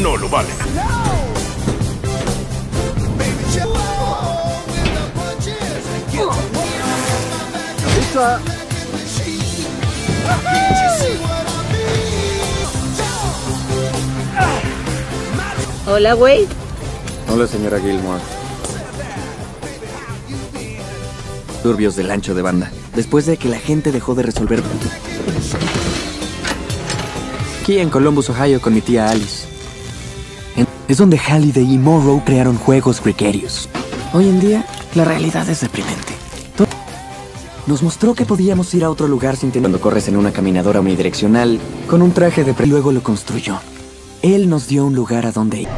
no lo vale. Hola, güey. Hola, señora Gilmore. Turbios del ancho de banda. Después de que la gente dejó de resolver. Aquí en Columbus, Ohio, con mi tía Alice. Es donde Halliday y Morrow crearon juegos precarios. Hoy en día, la realidad es deprimente. Nos mostró que podíamos ir a otro lugar sin tener... Cuando corres en una caminadora unidireccional, con un traje de... pre- Luego lo construyó. Él nos dio un lugar a donde ir.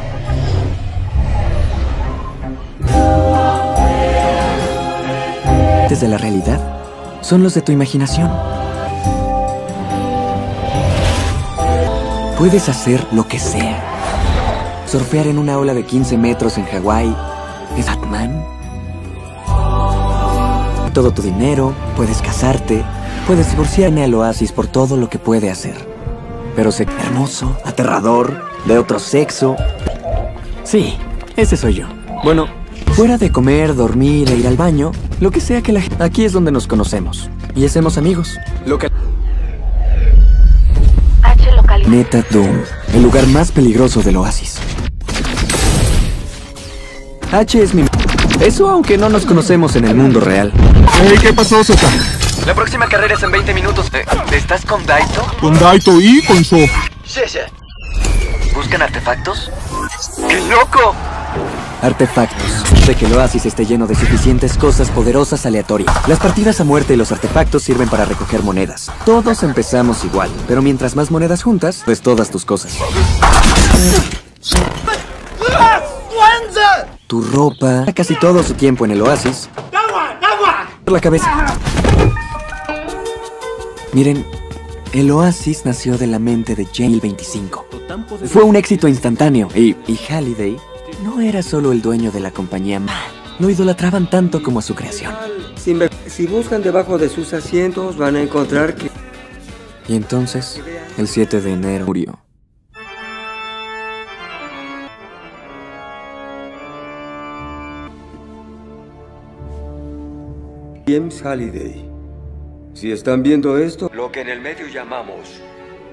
Desde la realidad son los de tu imaginación. Puedes hacer lo que sea. Surfear en una ola de 15 metros en Hawái es Batman. Todo tu dinero, puedes casarte, puedes divorciar en el oasis por todo lo que puede hacer. Pero sé hermoso, aterrador, de otro sexo. Sí, ese soy yo. Bueno, fuera de comer, dormir e ir al baño, lo que sea que la gente... Aquí es donde nos conocemos. Y hacemos amigos. Lo que... Meta Doom, el lugar más peligroso del oasis. H es mi... Eso aunque no nos conocemos en el mundo real. Hey, ¿qué pasó, Zeta? La próxima carrera es en 20 minutos. Eh, ¿Estás con Daito? Con Daito y con So. ¿Buscan artefactos? ¡Qué loco! Artefactos. De que el oasis esté lleno de suficientes cosas poderosas aleatorias. Las partidas a muerte y los artefactos sirven para recoger monedas. Todos empezamos igual, pero mientras más monedas juntas, pues todas tus cosas. Tu ropa, casi todo su tiempo en el oasis. Por la cabeza. Miren, el oasis nació de la mente de Jane 25. Fue un éxito instantáneo y, y Halliday no era solo el dueño de la compañía. Lo idolatraban tanto como a su creación. Si, me- si buscan debajo de sus asientos van a encontrar que... Y entonces, el 7 de enero murió. James Halliday. Si están viendo esto, lo que en el medio llamamos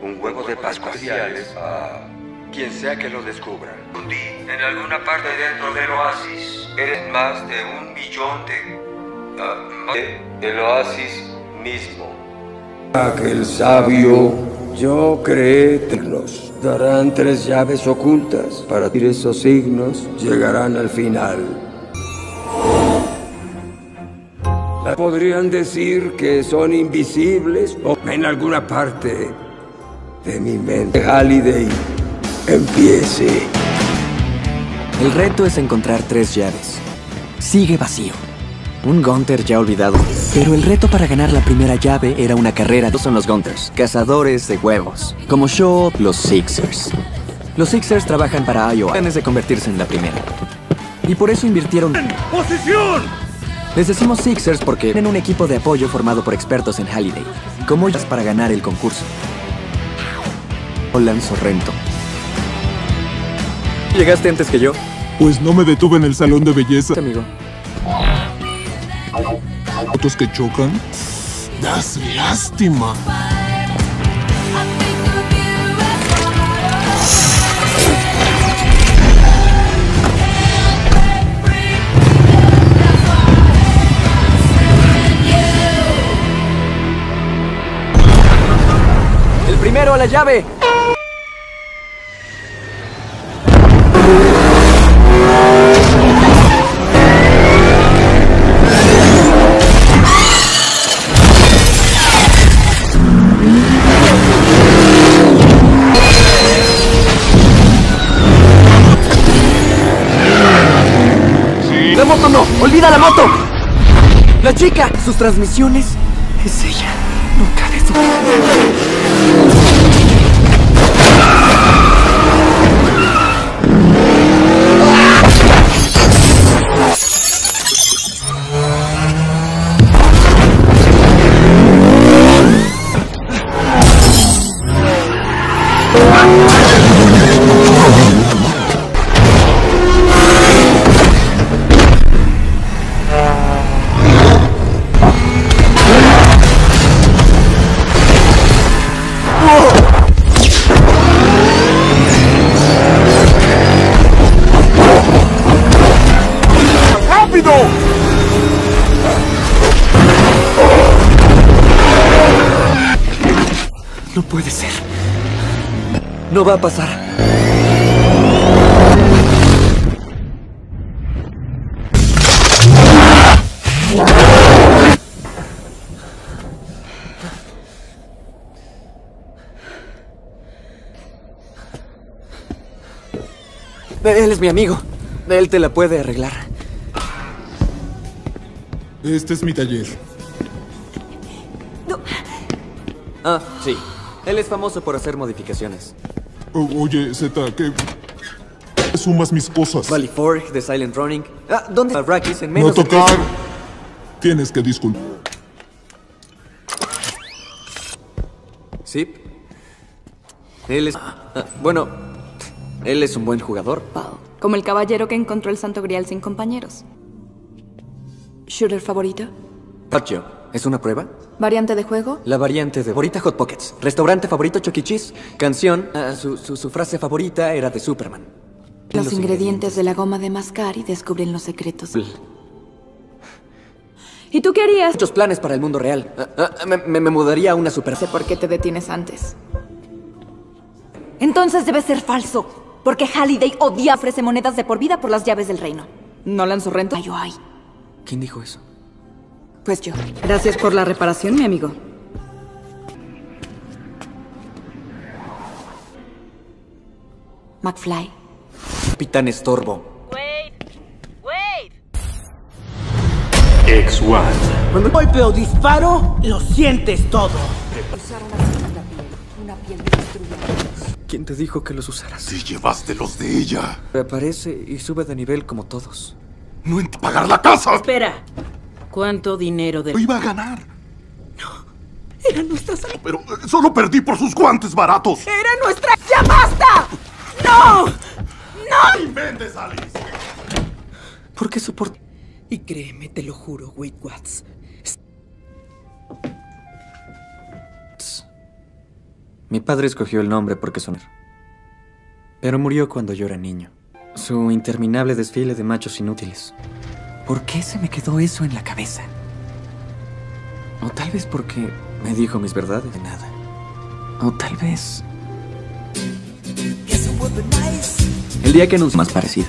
un huevo de Pascua a quien sea que lo descubra. En alguna parte dentro del oasis. Eres más de un millón de... ah, más de el oasis mismo. Aquel sabio, yo creé nos darán tres llaves ocultas para decir esos signos llegarán al final. Podrían decir que son invisibles o en alguna parte de mi mente. Halliday, empiece. El reto es encontrar tres llaves. Sigue vacío. Un Gunter ya olvidado. Pero el reto para ganar la primera llave era una carrera. Estos son los Gunters, cazadores de huevos. Como yo, los Sixers. Los Sixers trabajan para Iowa. Planes de convertirse en la primera. Y por eso invirtieron... ¡Posición! Les decimos Sixers porque tienen un equipo de apoyo formado por expertos en Halliday, como ellas para ganar el concurso. Olan Sorrento. ¿Llegaste antes que yo? Pues no me detuve en el salón de belleza. Amigo. Autos que chocan. Das lástima. ¡El primero a la llave! ¡La moto no! ¡Olvida la moto! ¡La chica! Sus transmisiones. Es ella. Cabe duda. No va a pasar. Él es mi amigo. Él te la puede arreglar. Este es mi taller. Ah, sí. Él es famoso por hacer modificaciones. Oye, Z, ¿qué? Sumas mis cosas. Valley Forge, de Silent Running. Ah, ¿dónde? Arrakis en no menos de tocar. Tienes que disculpar. Sí. Él es... ah, bueno, él es un buen jugador. Como el caballero que encontró el santo grial sin compañeros. ¿Shooter favorito? Pacho, ¿es una prueba? ¿Variante de juego? La variante de favorita Hot Pockets. Restaurante favorito Chuck E. Cheese. Canción, ah, su, su- su frase favorita era de Superman. Los ingredientes de la goma de mascar y descubren los secretos. ¿Y tú qué harías? Muchos planes para el mundo real. Ah, ah, me, me- me mudaría a una super... sé por qué te detienes antes. Entonces debe ser falso. Porque Halliday odia ofrece monedas de por vida por las llaves del reino. ¿No lanzó rento? Yo hay. ¿Quién dijo eso? Pues yo. Gracias por la reparación, mi amigo. McFly. Capitán Estorbo. X1. Cuando golpe o disparo, lo sientes todo. ¿Quién te dijo que los usaras? Si llevaste los de ella. Reaparece y sube de nivel como todos. No ent pagar la casa. Espera. ¿Cuánto dinero de... Lo iba a ganar. Era nuestra Pero eh, solo perdí por sus guantes baratos. ¡Era nuestra... ¡Ya basta! ¡No! ¡No! inventes, Alice! ¿Por qué soporta? Y créeme, te lo juro, Wade Watts. Mi padre escogió el nombre porque sonar. Pero murió cuando yo era niño. Su interminable desfile de machos inútiles. ¿Por qué se me quedó eso en la cabeza? O tal vez porque me dijo mis verdades de nada. O tal vez... El día que nos más parecido.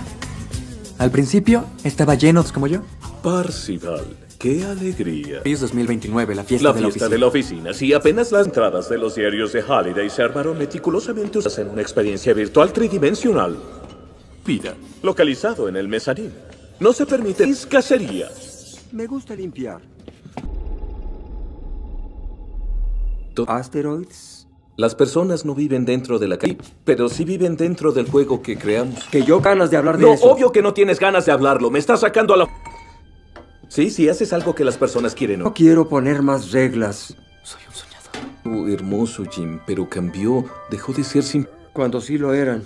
Al principio estaba lleno como yo. Parcival, qué alegría. Es 2029, la fiesta La de la fiesta oficina. de la oficina. Si apenas las entradas de los diarios de Halliday se armaron meticulosamente usadas en una experiencia virtual tridimensional. Pida, localizado en el mezanín. No se permite cacería. Me gusta limpiar. ¿Asteroids? Las personas no viven dentro de la calle, pero sí viven dentro del juego que creamos. Que yo ganas de hablar de No, eso. obvio que no tienes ganas de hablarlo. Me estás sacando a la... Sí, sí, haces algo que las personas quieren. No ¿no? quiero poner más reglas. Soy un soñador. Oh, hermoso, Jim, pero cambió. Dejó de ser sin... Cuando sí lo eran.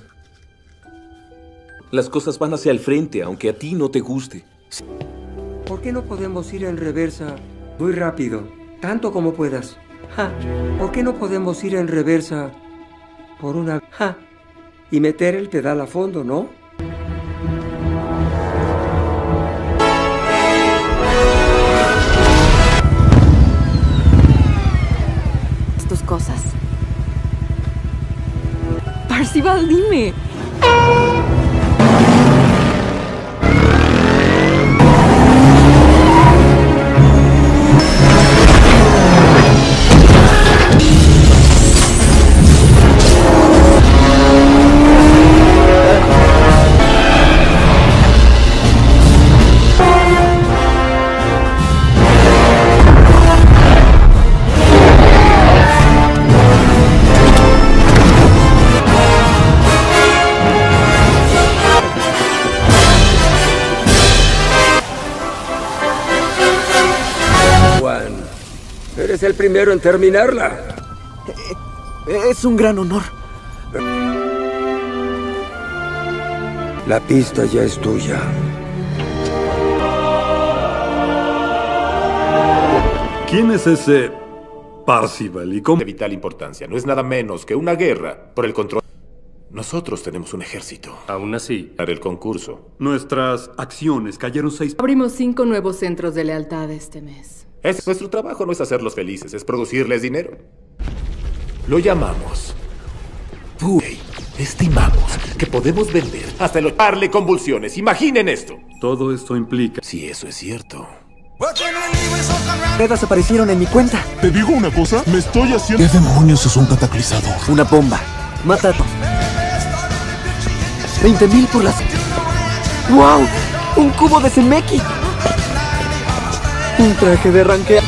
Las cosas van hacia el frente, aunque a ti no te guste. ¿Por qué no podemos ir en reversa muy rápido? Tanto como puedas. Ja. ¿Por qué no podemos ir en reversa por una... Ja. Y meter el pedal a fondo, ¿no? Tus cosas. Parcival, dime. Primero en terminarla. Es un gran honor. La pista ya es tuya. ¿Quién es ese Parcival y cómo? de vital importancia. No es nada menos que una guerra por el control. Nosotros tenemos un ejército. Aún así, Para el concurso. nuestras acciones cayeron seis. Abrimos cinco nuevos centros de lealtad este mes. Es, nuestro trabajo no es hacerlos felices, es producirles dinero. Lo llamamos. Puey. Estimamos que podemos vender hasta el darle convulsiones. Imaginen esto. Todo esto implica. Si eso es cierto. Monedas aparecieron en mi cuenta. ¿Te digo una cosa? Me estoy haciendo... ¿Qué demonios es un cataclizador? Una bomba. Mata. 20 mil por las. ¡Wow! ¡Un cubo de Zemeki! Un traje de ranquea.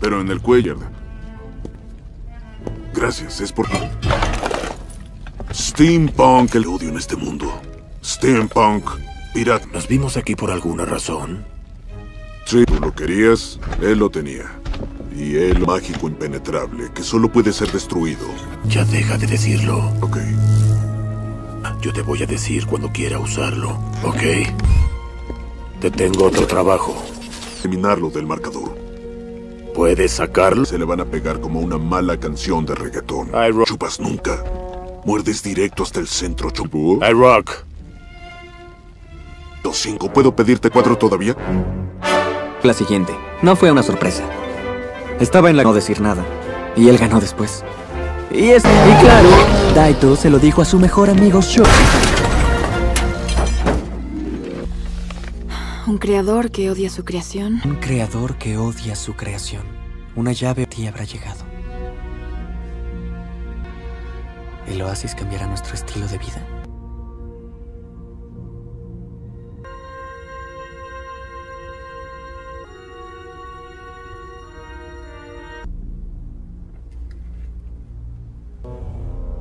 Pero en el cuello. Gracias, es por. Steampunk, el odio en este mundo. Steampunk, pirata. ¿Nos vimos aquí por alguna razón? Sí, tú lo querías, él lo tenía. Y él, mágico impenetrable, que solo puede ser destruido. Ya deja de decirlo. Ok. Yo te voy a decir cuando quiera usarlo, ¿ok? Te tengo otro trabajo. Eliminarlo del marcador. ¿Puedes sacarlo? Se le van a pegar como una mala canción de reggaetón. iRock. Chupas nunca. Muerdes directo hasta el centro, chupú. iRock. Los cinco. ¿Puedo pedirte cuatro todavía? La siguiente. No fue una sorpresa. Estaba en la no decir nada. Y él ganó después. Y es. Y claro, Daito se lo dijo a su mejor amigo Sho. Un creador que odia su creación. Un creador que odia su creación. Una llave a ti habrá llegado. El oasis cambiará nuestro estilo de vida.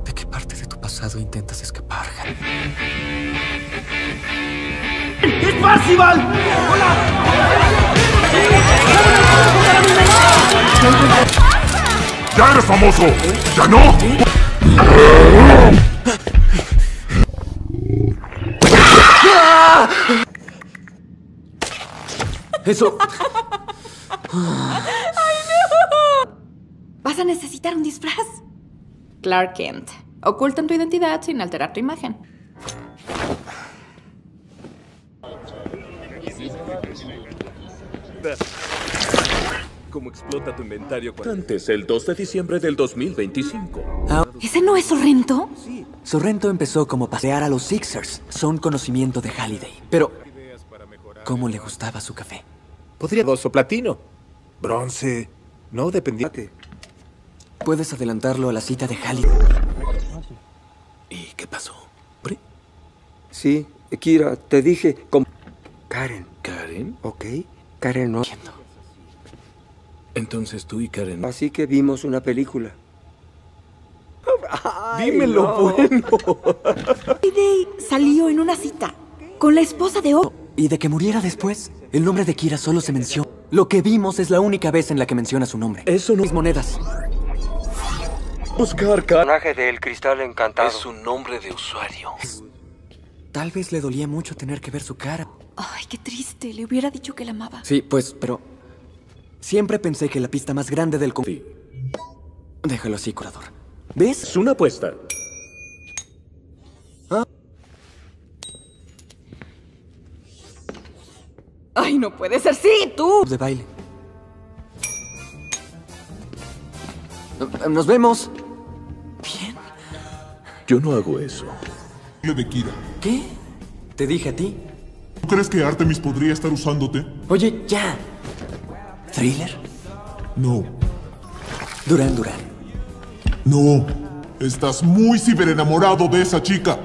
¿De qué parte de tu pasado intentas escapar? ¡Es Parcival! ¡Ya eres famoso! ¡Ya no! Eso. Vas a necesitar un disfraz. Clark Kent. Ocultan tu identidad sin alterar tu imagen. ¿Cómo explota tu inventario? Antes, el 2 de diciembre del 2025. Ah, ¿Ese no es Sorrento? Sorrento empezó como pasear a los Sixers. Son conocimiento de Halliday. Pero, ¿cómo le gustaba su café? Podría dos o platino. Bronce. No dependía que. Puedes adelantarlo a la cita de Halliday. ¿Y qué pasó? Sí, Kira, te dije con Karen, ¿Karen? ¿ok? Karen no. Entonces tú y Karen. Así que vimos una película. Ay, Dímelo no. bueno. Halliday salió en una cita con la esposa de O. Y de que muriera después, el nombre de Kira solo se menciona. Lo que vimos es la única vez en la que menciona su nombre. Eso no Mis monedas. buscar Karen. Personaje del cristal encantado. un nombre de usuario. Tal vez le dolía mucho tener que ver su cara. Ay, qué triste. Le hubiera dicho que la amaba. Sí, pues, pero... Siempre pensé que la pista más grande del... con- Sí. Déjalo así, curador. ¿Ves? Es una apuesta. Ay, no puede ser. Sí, tú. De baile. Nos vemos. Yo no hago eso. de Kira. ¿Qué? Te dije a ti. ¿Tú crees que Artemis podría estar usándote? Oye, ya. ¿Thriller? No. Durán Durán. No. Estás muy ciberenamorado de esa chica.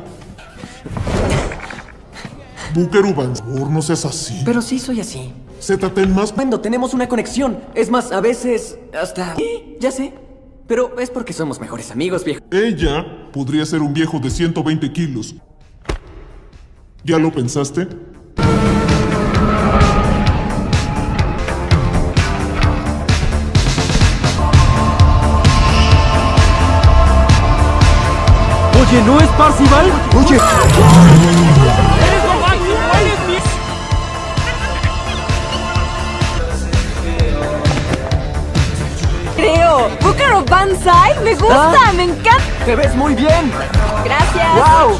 Por favor, no seas así. Pero sí soy así. Z-Ten más. Bueno, tenemos una conexión. Es más, a veces hasta... Sí, ya sé. Pero es porque somos mejores amigos, viejo. Ella podría ser un viejo de 120 kilos. ¿Ya lo pensaste? Oye, ¿no es Parcival? Oye. Creo. Booker of Banzai. Me gusta, Ah. me encanta. Te ves muy bien. Gracias. ¡Wow!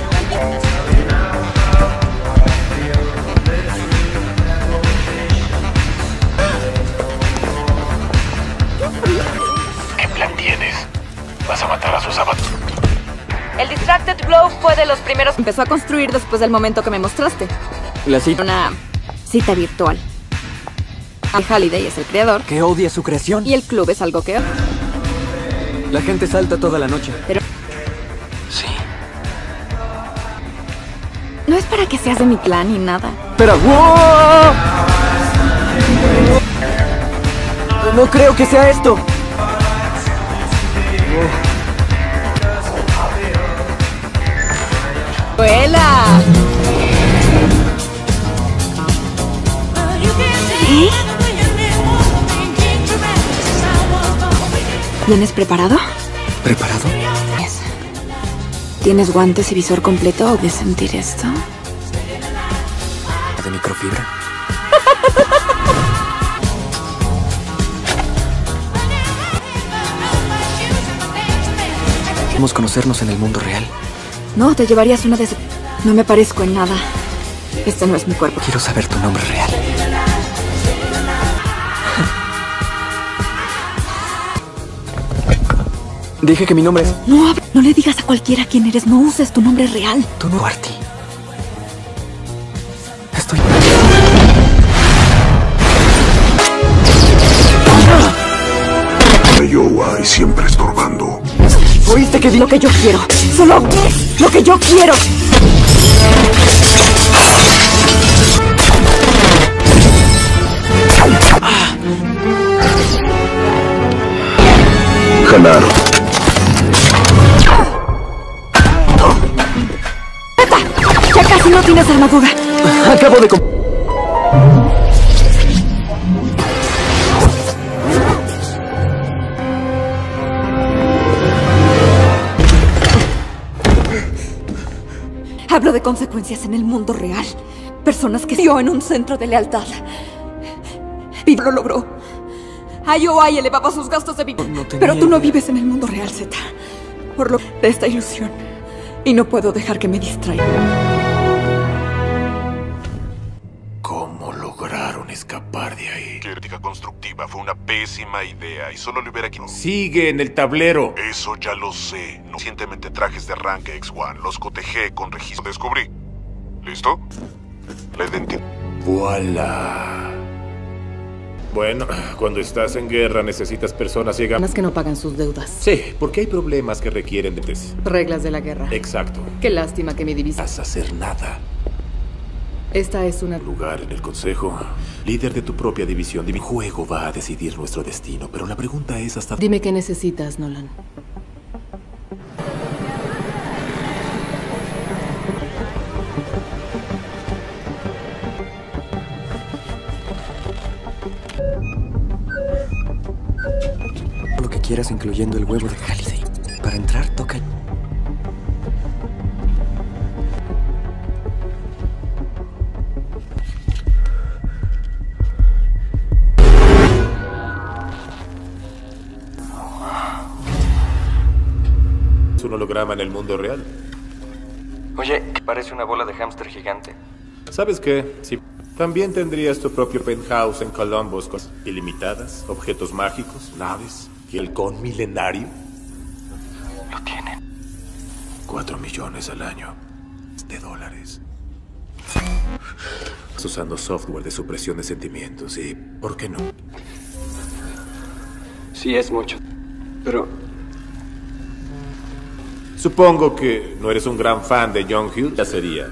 ¿Vas a matar a sus zapatos? El Distracted Globe fue de los primeros. Empezó a construir después del momento que me mostraste. La cita Una cita virtual. Halliday es el creador que odia su creación. y el club es algo que. La gente salta toda la noche. Pero- Sí. No es para que seas de mi clan ni nada. Pero ¡wow! No creo que sea esto. ¡Vuela! ¿Vienes preparado? ¿Preparado? ¿Tienes guantes y visor completo de sentir esto? ¿De microfibra? Queremos conocernos en el mundo real. No, te llevarías una de. No me parezco en nada. Este no es mi cuerpo. Quiero saber tu nombre real. Dije que mi nombre es... No, no le digas a cualquiera quién eres. No uses tu nombre real. Tú no, Artie. Estoy... Iowa y siempre estorbando. ¿Oíste que Lo que yo quiero. Solo lo que yo quiero. Ya casi no tienes armadura. Acabo de... de consecuencias en el mundo real. Personas que dio en un centro de lealtad. Vivo lo logró. IOI elevaba sus gastos de vida. No Pero tú no vives en el mundo real, Z. Por lo de esta ilusión. Y no puedo dejar que me distraiga. Pésima idea y solo le hubiera quitado. Sigue en el tablero. Eso ya lo sé. No recientemente trajes de arranque X1. Los cotejé con registro. Descubrí. ¿Listo? La identidad. Voilà. Bueno, cuando estás en guerra necesitas personas ciegas. Más que no pagan sus deudas. Sí, porque hay problemas que requieren de... tes- Reglas de la guerra. Exacto. Qué lástima que mi divisa. Vas a hacer nada. Esta es una... Lugar en el consejo. Líder de tu propia división. Mi juego va a decidir nuestro destino, pero la pregunta es hasta... Dime qué necesitas, Nolan. Lo que quieras, incluyendo el huevo de Halliday. Un holograma en el mundo real. Oye, parece una bola de hámster gigante. ¿Sabes qué? Si también tendrías tu propio penthouse en Columbus con ilimitadas, objetos mágicos, naves y el con milenario. Lo tienen. Cuatro millones al año de dólares. Usando software de supresión de sentimientos y, ¿por qué no? Sí, es mucho. Pero... Supongo que no eres un gran fan de John Hughes. Ya sería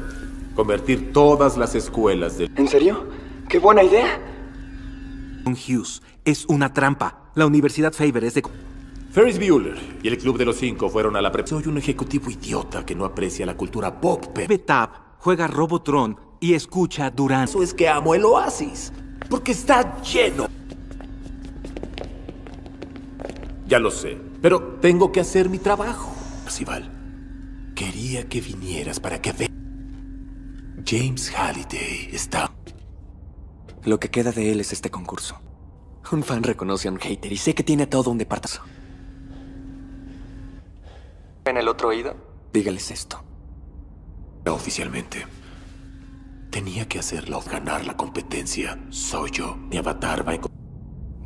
convertir todas las escuelas de... ¿En serio? ¡Qué buena idea! Hughes es una trampa. La Universidad Faber es de... Ferris Bueller y el Club de los Cinco fueron a la pre... Soy un ejecutivo idiota que no aprecia la cultura pop. Betab juega Robotron y escucha Durán. Eso es que amo el oasis. Porque está lleno. Ya lo sé, pero tengo que hacer mi trabajo. Percival, quería que vinieras para que ve. James Halliday está. Lo que queda de él es este concurso. Un fan reconoce a un hater y sé que tiene todo un departamento. En el otro oído, dígales esto. Oficialmente. Tenía que hacerlo ganar la competencia. Soy yo. Mi avatar va a...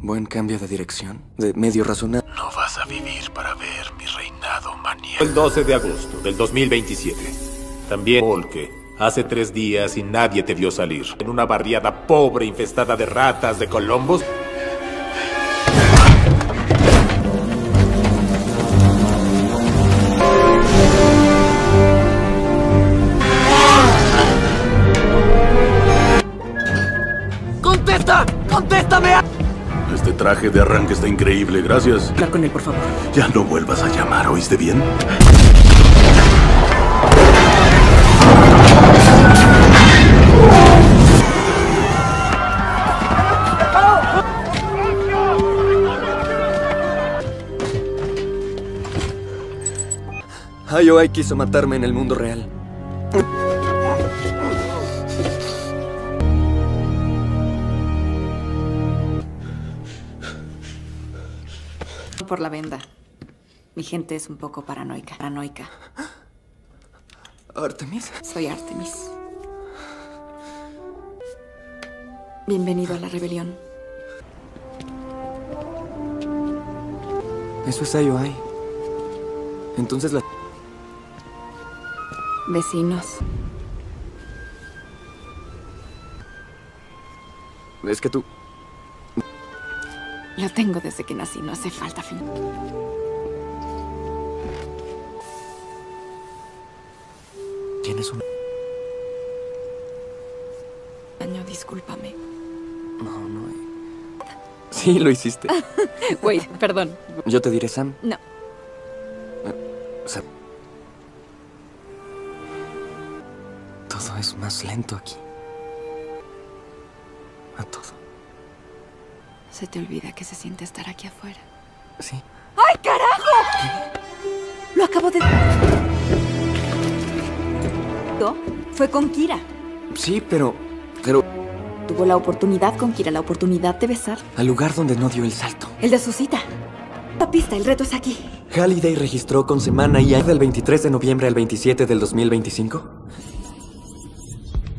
Buen cambio de dirección. De medio razonable. No vas a vivir para ver mi reinado maníaco. El 12 de agosto del 2027. También Volke. Hace tres días y nadie te vio salir. En una barriada pobre infestada de ratas de colombos. Traje de arranque está increíble, gracias. Hablar con él, por favor. Ya no vuelvas a llamar, ¿oíste bien? IOI quiso matarme en el mundo real. Por la venda. Mi gente es un poco paranoica. Paranoica. Artemis. Soy Artemis. Bienvenido a la rebelión. Eso es IOI. Entonces la... Vecinos. Es que tú... Lo tengo desde que nací, no hace falta fin. Tienes un... Año, discúlpame. No, no. Sí, lo hiciste. Wait, perdón. Yo te diré Sam. No. Eh, Sam. Todo es más lento aquí. A todo. Se te olvida que se siente estar aquí afuera. Sí. ¡Ay, carajo! Lo acabo de... ¿No? Fue con Kira. Sí, pero... Pero... Tuvo la oportunidad con Kira, la oportunidad de besar. Al lugar donde no dio el salto. El de su cita. La pista, el reto es aquí. Halliday registró con semana y del 23 de noviembre al 27 del 2025.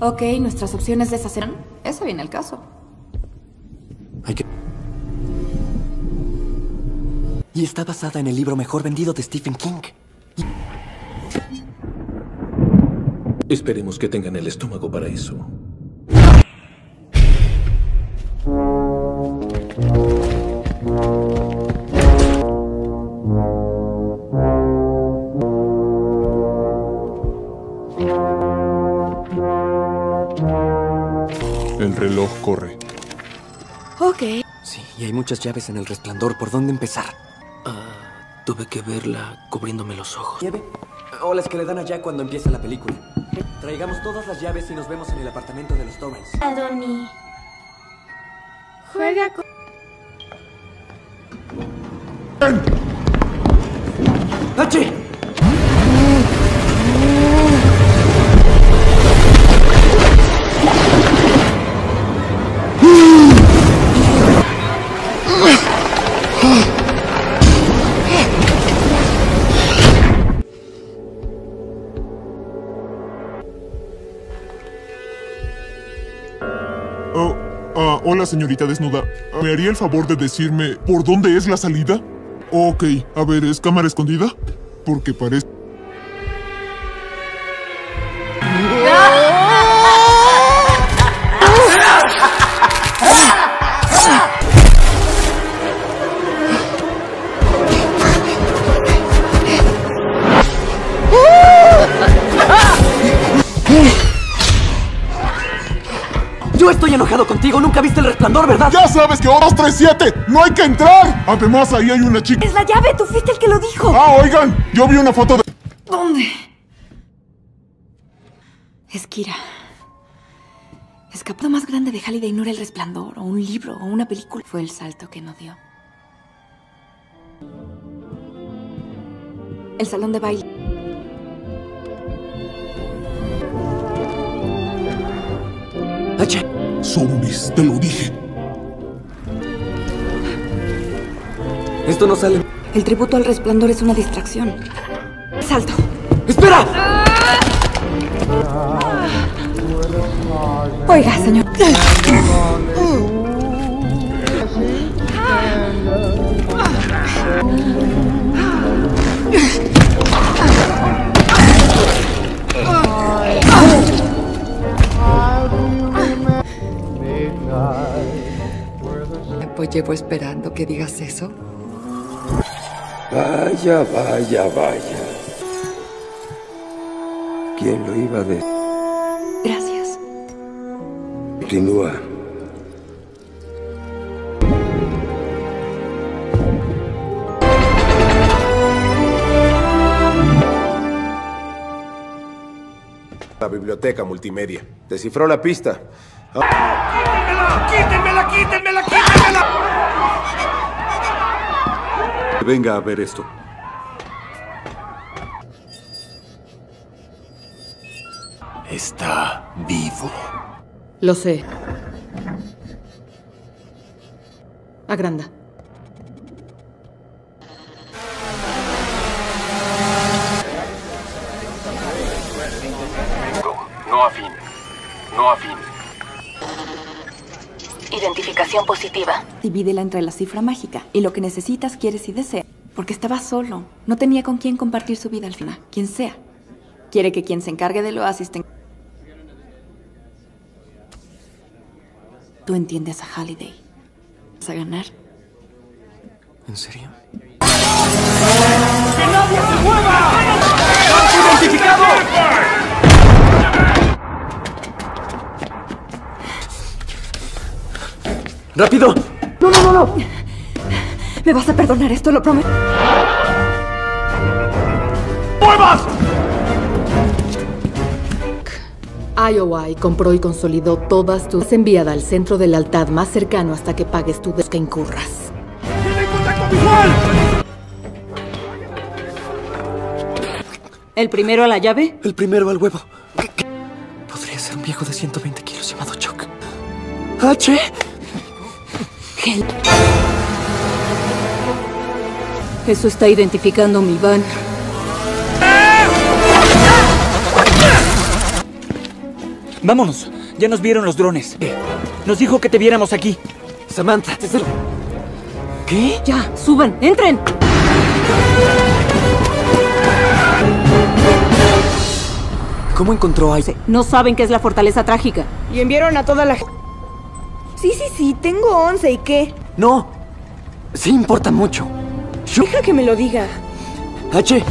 Ok, nuestras opciones deshacerán. Eso viene al caso. Y está basada en el libro mejor vendido de Stephen King. Esperemos que tengan el estómago para eso. El reloj corre. Ok. Sí, y hay muchas llaves en el resplandor. ¿Por dónde empezar? Tuve que verla cubriéndome los ojos. ¿Llave? O las que le dan a Jack cuando empieza la película. Traigamos todas las llaves y nos vemos en el apartamento de los Torrens. Adoni. Juega con... ¡Hachi! Señorita desnuda. ¿Me haría el favor de decirme por dónde es la salida? Ok, a ver, ¿es cámara escondida? Porque parece... contigo. Nunca viste el resplandor, ¿verdad? Ya sabes que 237. No hay que entrar. Además, ahí hay una chica. Es la llave. Tú fuiste el que lo dijo. Ah, oigan. Yo vi una foto de... ¿Dónde? Es Kira. Escapado más grande de Halliday no era el resplandor, o un libro, o una película. Fue el salto que no dio. El salón de baile. ¡Eche! Zombies, te lo dije. Esto no sale. El tributo al resplandor es una distracción. Salto. ¡Espera! Oiga, señor. llevo esperando que digas eso. Vaya, vaya, vaya. ¿Quién lo iba a decir? Gracias. Continúa. La biblioteca multimedia. Descifró la pista. ¡Quítenmela, quítenmela, quítenmela! Venga a ver esto. Está vivo. Lo sé. Agranda. No afín. No afín. Identificación positiva. Divídela entre la cifra mágica y lo que necesitas, quieres y deseas. Porque estaba solo. No tenía con quién compartir su vida al final. Quien sea. Quiere que quien se encargue del oasis tenga... Tú entiendes a Halliday. ¿Vas a ganar? ¿En serio? ¡Que nadie se mueva! identificado! ¡Rápido! No, no, no, no. Me vas a perdonar esto, lo prometo. ¡Muevas! IOI compró y consolidó todas tus enviada al centro de lealtad más cercano hasta que pagues tu des que incurras. ¡Tiene contacto visual! ¿El primero a la llave? El primero al huevo. Podría ser un viejo de 120 kilos llamado Chuck. ¡H! Eso está identificando mi van. Vámonos. Ya nos vieron los drones. Nos dijo que te viéramos aquí. Samantha. ¿Qué? Ya, suban, entren. ¿Cómo encontró a... No saben qué es la fortaleza trágica. Y enviaron a toda la gente. Sí, sí, sí, tengo 11 y qué. No. Sí importa mucho. Deja que me lo diga. H.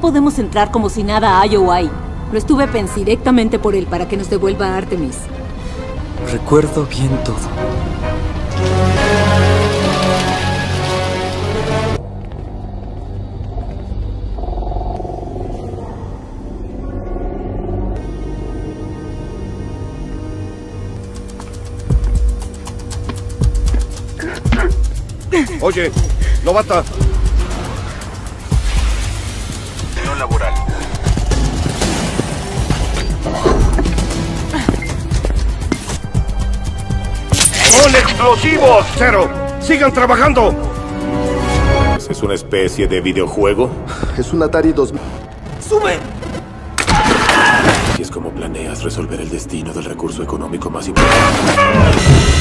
Podemos entrar como si nada a IOI. Lo estuve pensando directamente por él para que nos devuelva a Artemis. Recuerdo bien todo. Oye, novata. No laboral. ¡Son explosivos! ¡Cero! ¡Sigan trabajando! ¿Es una especie de videojuego? Es un Atari 2000. ¡Sube! Y es como planeas resolver el destino del recurso económico más importante.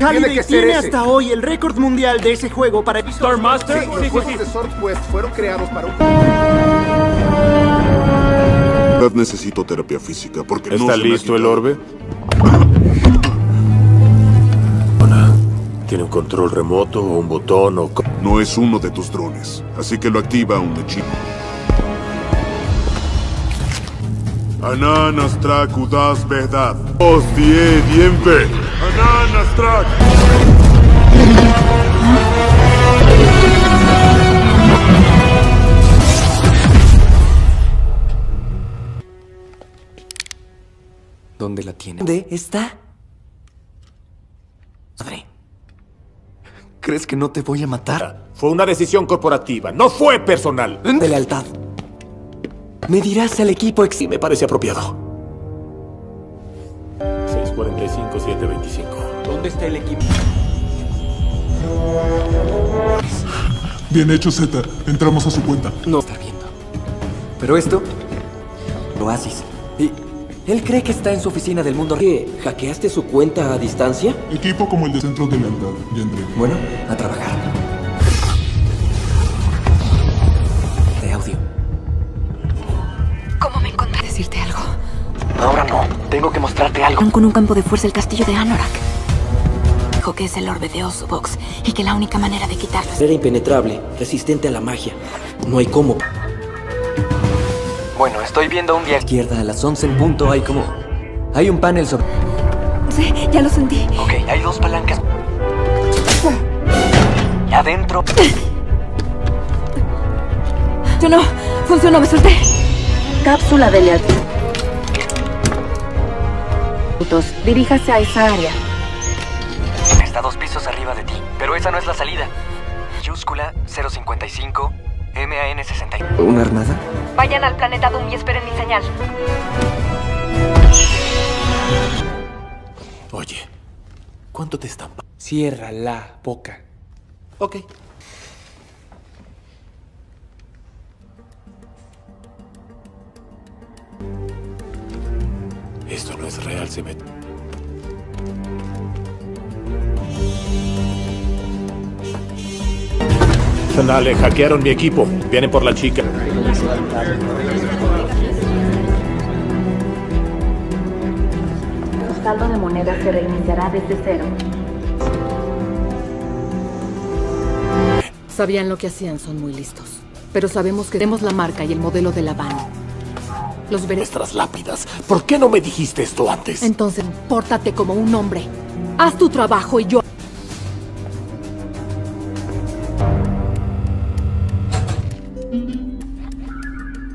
Halliday tiene hasta hoy el récord mundial de ese juego para Star Master. Sí, los juegos de Sword Quest fueron creados para un... Necesito terapia física porque no ¿Está se me ha listo el orbe? ¿Tiene un control remoto o un botón o...? No es uno de tus drones, así que lo activa un hechizo. Ananastrak udas verdad. Hostie diempe. Ananastrak. ¿Dónde la tiene? ¿Dónde está? Madre. ¿Crees que no te voy a matar? Fue una decisión corporativa, no fue personal. De lealtad. Me dirás al equipo ex... Sí, me parece apropiado. 725. ¿Dónde está el equipo? Bien hecho, Z. Entramos a su cuenta. No está viendo. Pero esto... Oasis. Y él cree que está en su oficina del mundo... ¿Qué? ¿Hackeaste su cuenta a distancia? Equipo como el de Centro de Lealtad, Yandre. Bueno, a trabajar. Ahora no. Tengo que mostrarte algo. Con un campo de fuerza el castillo de Anorak. Dijo que es el orbe de Osubox y que la única manera de quitarlo es... Era impenetrable, resistente a la magia. No hay cómo. Bueno, estoy viendo un día izquierda a las 11 en punto. Hay como... Hay un panel sobre... Sí, ya lo sentí. Ok, hay dos palancas. Y adentro... Funcionó, funcionó, me solté. Cápsula de lealtad. Diríjase a esa área. Está dos pisos arriba de ti. Pero esa no es la salida. Mayúscula 055 MAN 60. ¿Una armada? Vayan al planeta Doom y esperen mi señal. Oye, ¿cuánto te están Cierra la boca. Ok. Esto no es real, se me... Dale, hackearon mi equipo. Vienen por la chica. Tu saldo de monedas se reiniciará desde cero. Sabían lo que hacían, son muy listos. Pero sabemos que tenemos la marca y el modelo de la van. Los veré. Nuestras lápidas. ¿Por qué no me dijiste esto antes? Entonces, pórtate como un hombre. Haz tu trabajo y yo.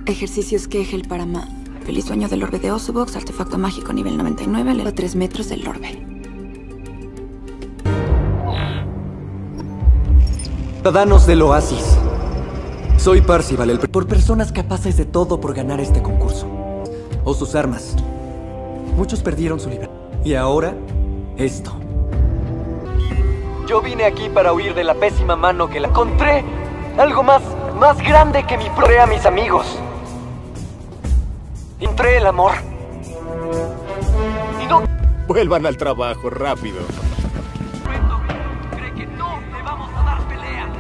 Ejercicios Kegel para ma... Feliz sueño del orbe de Osubox, artefacto mágico nivel 99, eleva 3 metros del orbe. Ciudadanos del Oasis. Soy Parcival, el... Por personas capaces de todo por ganar este concurso. O sus armas. Muchos perdieron su libertad. Y ahora, esto. Yo vine aquí para huir de la pésima mano que la encontré. Algo más, más grande que mi pro a mis amigos. Entré el amor. Y no... Vuelvan al trabajo, rápido.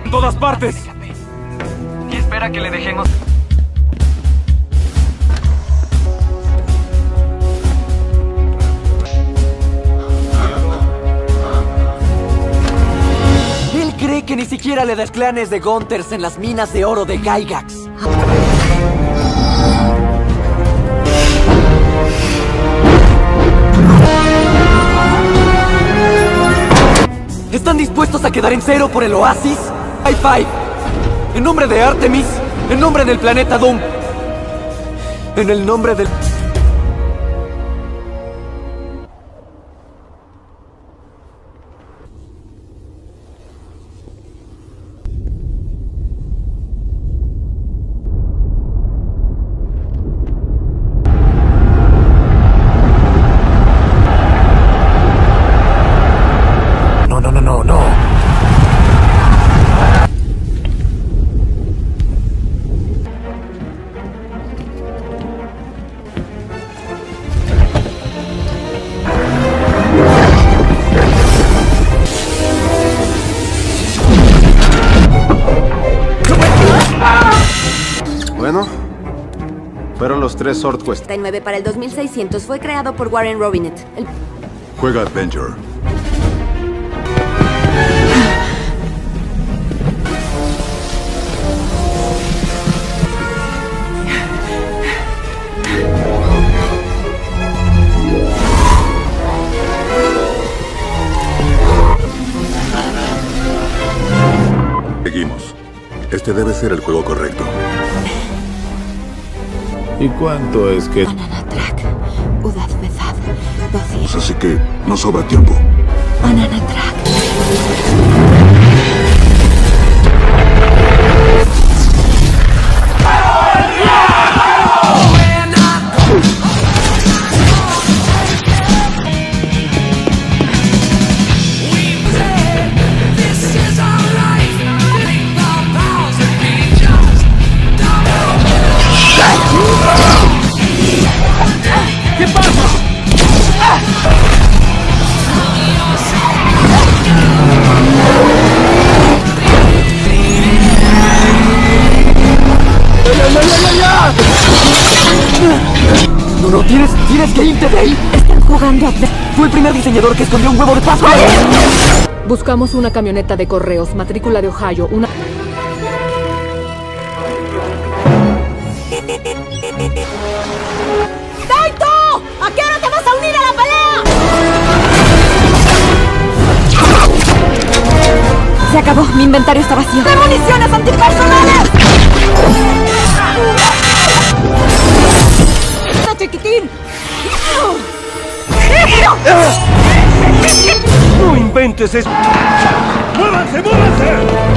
¡En todas partes! ¿Qué espera que le dejemos? Él cree que ni siquiera le das clanes de Gunters en las minas de oro de Gygax. ¿Están dispuestos a quedar en cero por el oasis? High five. En nombre de Artemis, en nombre del planeta Doom, en el nombre del... Sword Quest. 39 para el 2600 fue creado por Warren Robinet. El Juega Avenger. Seguimos. Este debe ser el juego correcto. ¿Y cuánto es que...? Ananatrak, Udad Bezad, Doci, Así que no sobra tiempo. Ananatrak. ¡Detente, jugando a... Fue el primer diseñador que escondió un huevo de Pascua. Buscamos una camioneta de correos, matrícula de Ohio, una... ¡Taito! ¿A qué hora te vas a unir a la pelea? Se acabó. Mi inventario está vacío. ¡De municiones antipersonales! ¡Está ¡No inventes eso! ¡Muévanse, muévanse!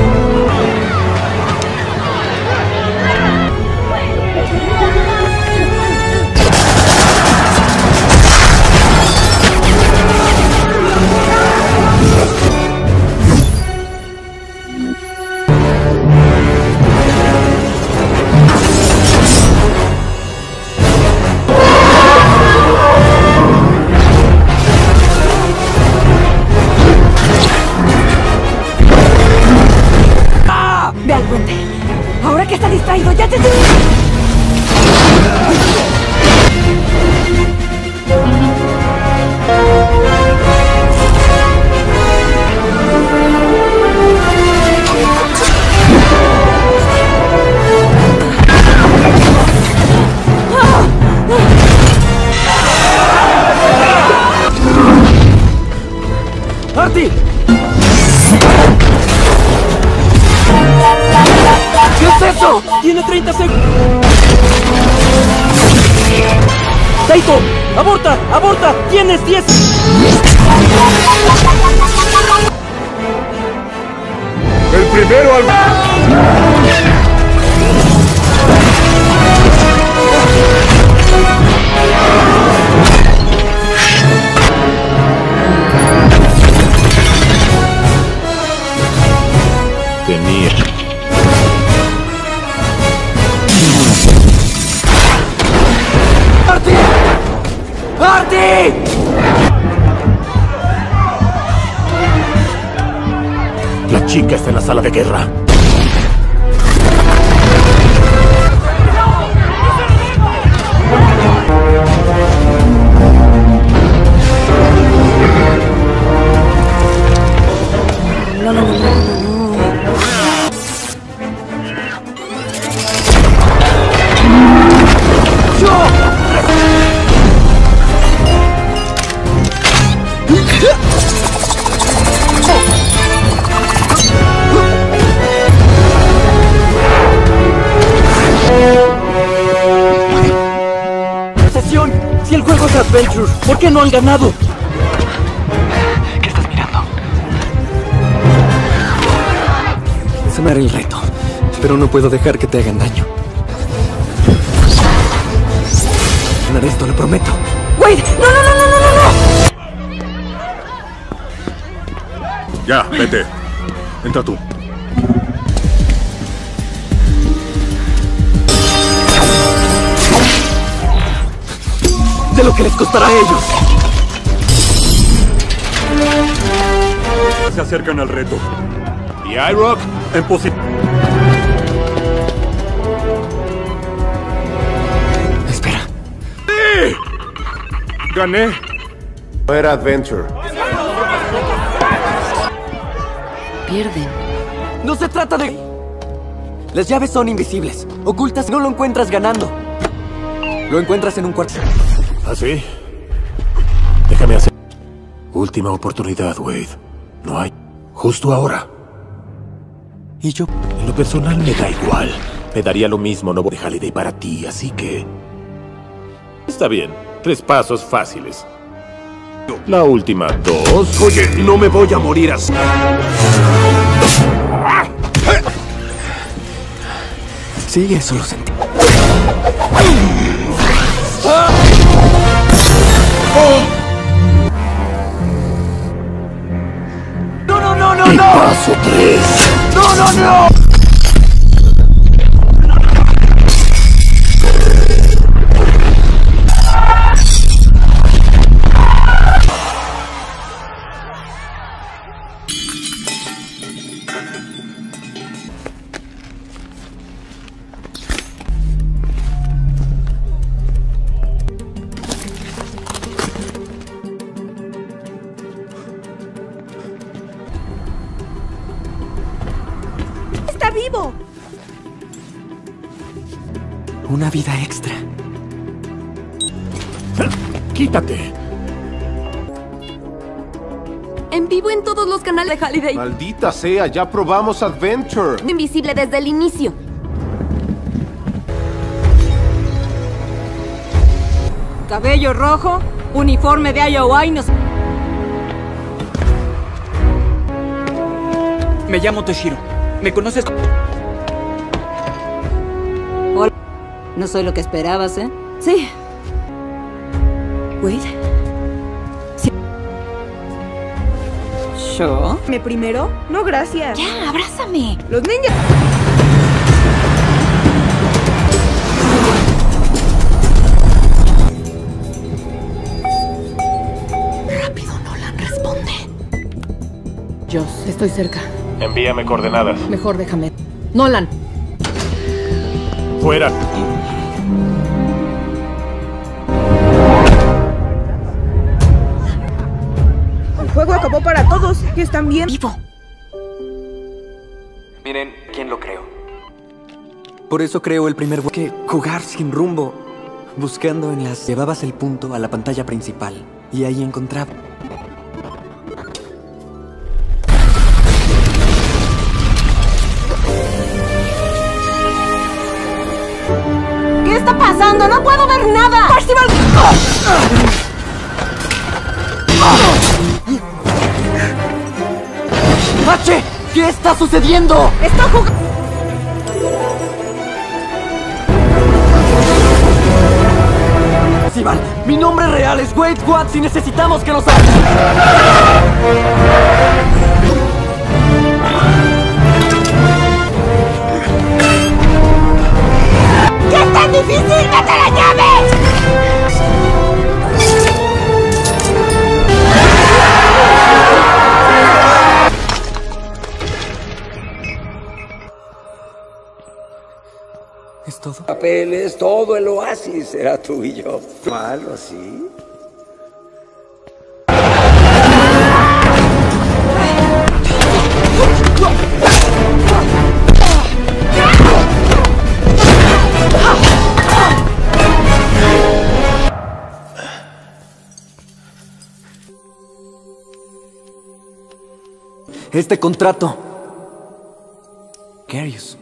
Juego es Adventure, ¿por qué no han ganado? ¿Qué estás mirando? Sanar el reto. Pero no puedo dejar que te hagan daño. Ganaré esto, lo prometo. ¡Wade! ¡No, no, no, no, no, no! no! Ya, vete. Entra tú. De lo que les costará a ellos. Se acercan al reto. ¿Y iRock? En posición. Espera. ¡Sí! Gané. No era Adventure. Pierden. No se trata de... Las llaves son invisibles. Ocultas no lo encuentras ganando. Lo encuentras en un cuarto. ¿Ah, sí? Déjame hacer. Última oportunidad, Wade. No hay. Justo ahora. Y yo... En lo personal me da igual. Me daría lo mismo no de Halliday para ti, así que... Está bien. Tres pasos fáciles. La última dos. Oye, no me voy a morir así. Sí, eso lo sentí. ¡No, no, no, no, no! Paso tres. ¡No, no, no! Maldita sea, ya probamos Adventure. Invisible desde el inicio. Cabello rojo, uniforme de IOI, nos... Me llamo Toshiro. ¿Me conoces? Hola. No soy lo que esperabas, ¿eh? Sí. Wade. ¿Yo? ¿Me primero? No, gracias. Ya, abrázame. Los ninjas. Rápido, Nolan, responde. Joss, estoy cerca. Envíame coordenadas. Mejor déjame. Nolan. Fuera. Para todos. ¿Y están bien? Vivo. Miren, ¿quién lo creo? Por eso creo el primer que jugar sin rumbo, buscando en las llevabas el punto a la pantalla principal y ahí encontraba. ¿Qué está sucediendo? ¡Está jugando! Sival, mi nombre real es Wade Watts y necesitamos que nos ¿Qué es tan difícil? ¡Mete la llave! Todo? Papeles, todo el oasis será tuyo. ¿Malo así? Este contrato. Carius.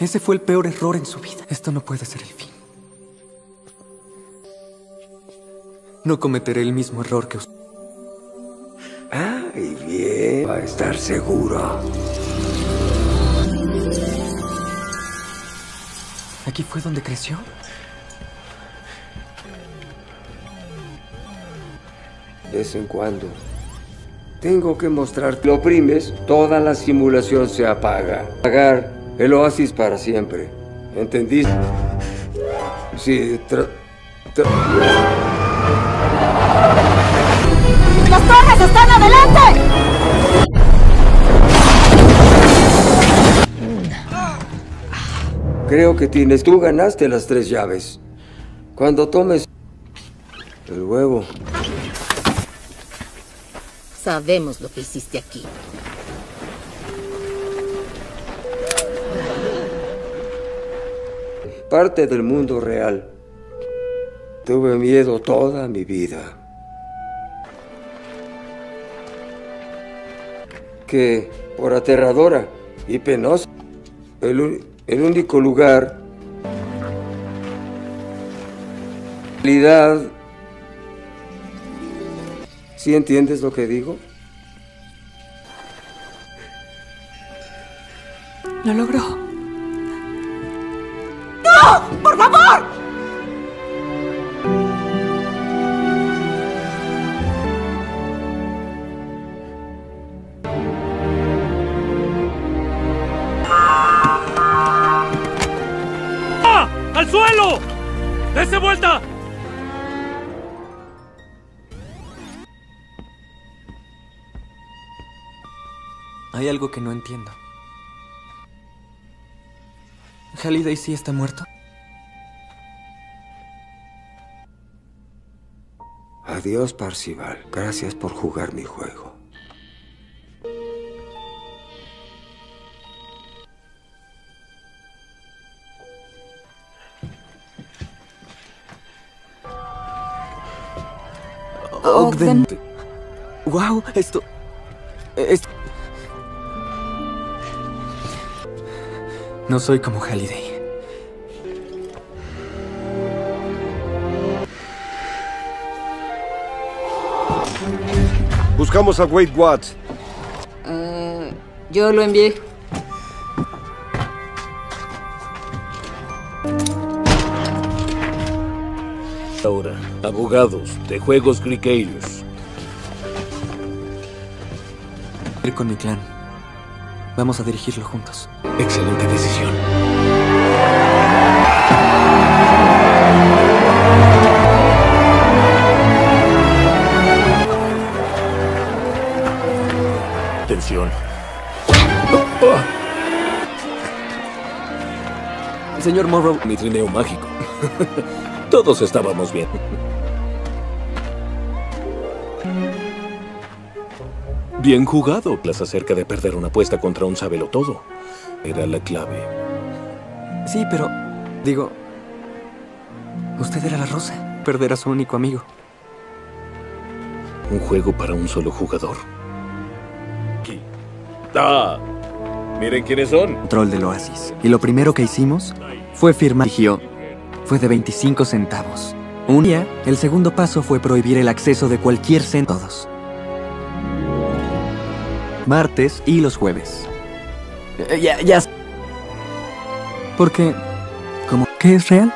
Ese fue el peor error en su vida. Esto no puede ser el fin. No cometeré el mismo error que usted. Ay, bien. Va a estar seguro. ¿Aquí fue donde creció? De vez en cuando. Tengo que mostrar. Lo oprimes, toda la simulación se apaga. Apagar el oasis para siempre. ¿Entendiste? Sí, tra- tra- ¡Las torres están adelante! Creo que tienes. Tú ganaste las tres llaves. Cuando tomes el huevo. Sabemos lo que hiciste aquí. Parte del mundo real. Tuve miedo toda mi vida. Que, por aterradora y penosa, el, único lugar. Realidad. ¿Sí entiendes lo que digo? Lo logró. ¡No! ¡Por favor! ¡Ah! ¡Al suelo! ¡Dese vuelta! Hay algo que no entiendo. ¿Halliday sí está muerto? Adiós, Parcival. Gracias por jugar mi juego. Ogden. Wow, esto. Esto. No soy como Halliday. Buscamos a Wade Watts. Eh, yo lo envié. Ahora, abogados de juegos Gricarius. Ir con mi clan. Vamos a dirigirlo juntos. Excelente decisión. Atención. Señor Morrow. Mi trineo mágico. Todos estábamos bien. Bien jugado. Las acerca de perder una apuesta contra un todo. Era la clave. Sí, pero... Digo... Usted era la rosa. Perder a su único amigo. ¿Un juego para un solo jugador? ¡Ah! Miren quiénes son. Control del oasis. Y lo primero que hicimos fue firmar. Eligió. Fue de 25 centavos. Un día, el segundo paso fue prohibir el acceso de cualquier cent todos. Martes y los jueves. Eh, ya, ya. Porque, ¿cómo? ¿Qué es real?